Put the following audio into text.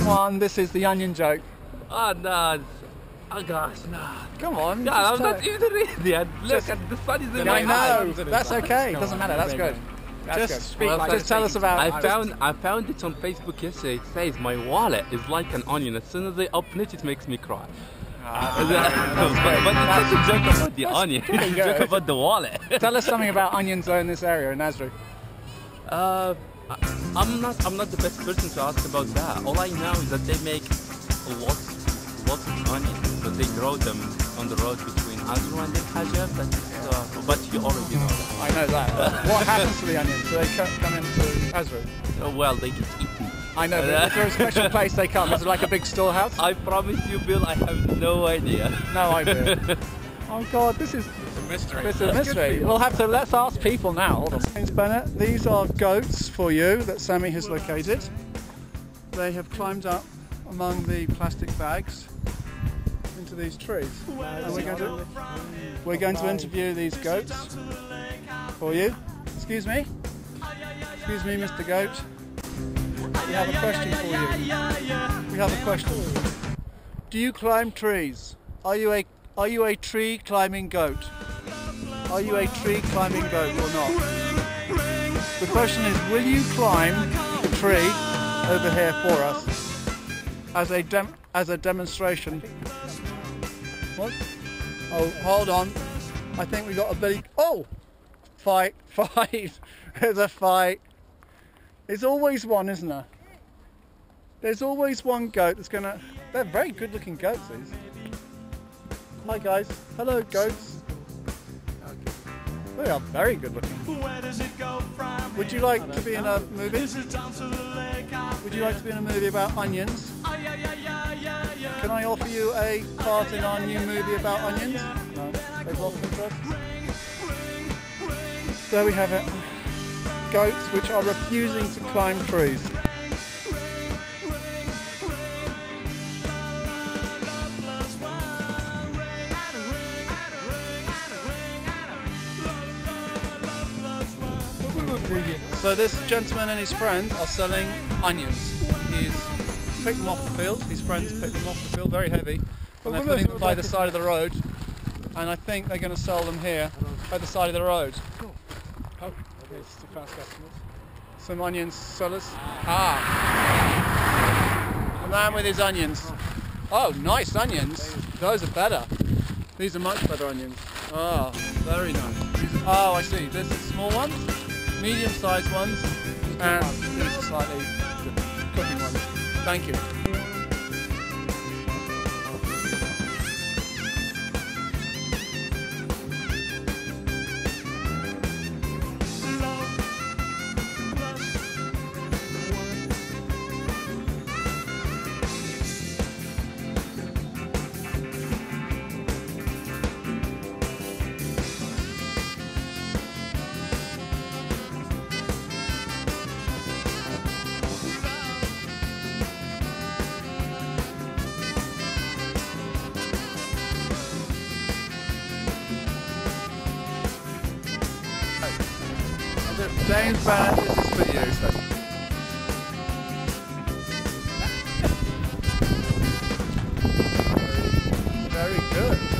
on, this is the onion joke. Oh no. Oh gosh, no. Come on. God, I'm not tell- even ready. Look, Just- at the sun is in I my know. eyes. That's okay. It doesn't matter. That's good. That's Just good. speak. Well, like- just tell us about. I found I found it on Facebook yesterday. It says my wallet is like an onion. As soon as I open it, it makes me cry. Ah, but, but it's not a joke about the onion. It's a joke about the wallet. Tell us something about onions though in this area in Azru. Uh, I- I'm not I'm not the best person to ask about that. All I know is that they make lots lots of onions, but they grow them on the road between Azru and Hajar. But uh, but you already know that. I know that. what happens to the onions? Do they come into Azru? Uh, well, they get eaten. I know, but is there a special place they come? Is it like a big storehouse? I promise you, Bill, I have no idea. No idea. oh God, this is a mystery. It's a mystery. We'll have to let's ask people now. Hold on. James Bennett, these are goats for you that Sammy has located. They have climbed up among the plastic bags into these trees. And we're going to we're going to interview these goats for you. Excuse me. Excuse me, Mr. Goat. We have a question for you. We have a question. Do you climb trees? Are you a are you a tree climbing goat? Are you a tree climbing goat or not? The question is, will you climb the tree over here for us as a as a demonstration? What? Oh, hold on. I think we got a Billy. Oh, fight, fight. There's a fight. There's always one, isn't there? There's always one goat that's gonna. They're very good-looking goats. These. Hi guys. Hello, goats. They are very good-looking. Would you like to be in a movie? Would you like to be in a movie about onions? Can I offer you a part in our new movie about onions? No, they've lost interest. There we have it. Goats which are refusing to climb trees. So this gentleman and his friend are selling onions. He's picked them off the field. His friends picked them off the field, very heavy. And they're putting them by the side of the road. And I think they're going to sell them here, by the side of the road. Oh, here's the fast customers. Some onions sellers. Ah. The man with his onions. Oh, nice onions. Those are better. These are much better onions. Ah, very nice. Oh, I see. This is small ones, medium-sized ones, and these are slightly cooking ones. Thank you. James Bennett did this. So. Very good.